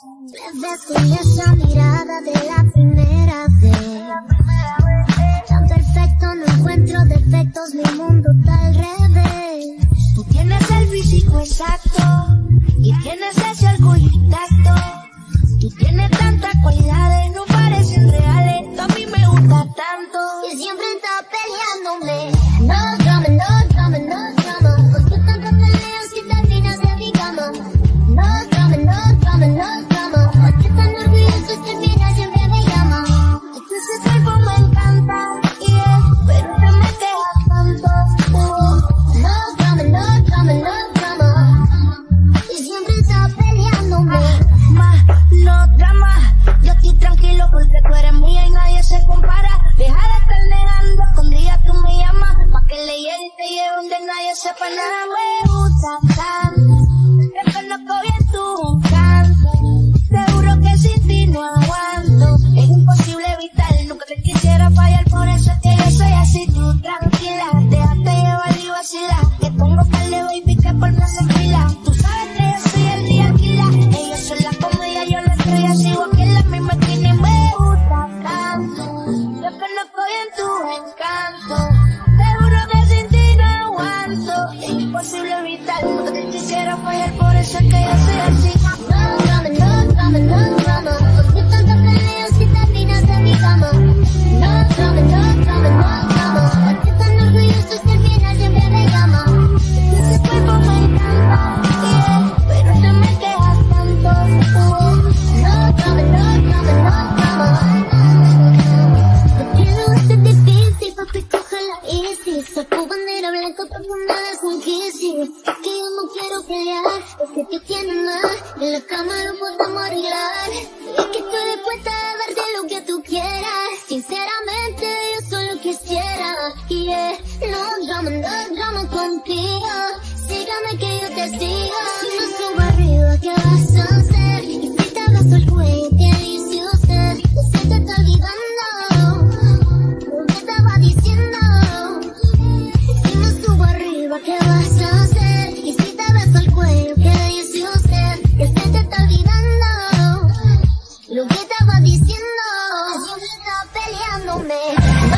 Ves con esa mirada de la primera vez. Tan perfecto, no encuentro defectos, mi mundo está al revés. Tú tienes el físico exacto y tienes ese orgullo intacto. Tú tienes tantas cualidades. Este te llevo donde nadie sepa nada, me gusta tanto. que Reconozco bien tu canto, seguro que sin ti no aguanto. Es imposible evitar, nunca te quisiera fallar, por eso es que yo soy así, tú tranquila. Déjate llevar y vacila, que tengo calde, baby, que por mí se. Tú sabes que yo soy el día ellos son la comedia, yo la estrella, sigo aquí en la misma esquina me gusta tanto. Reconozco bien tu encanto. piensa que yo soy así. Dame, no, no. Porque tanto si terminas de mi. No, no, no. Porque tan terminas de. Ese blanco, quiero pelear, porque tú tienes más, en la cama lo podemos arreglar. Y es que estoy dispuesta a darte lo que tú quieras, sinceramente yo solo quisiera. Y yeah. no drama, no drama contigo, sígame que yo te sigo. Si no peleándome.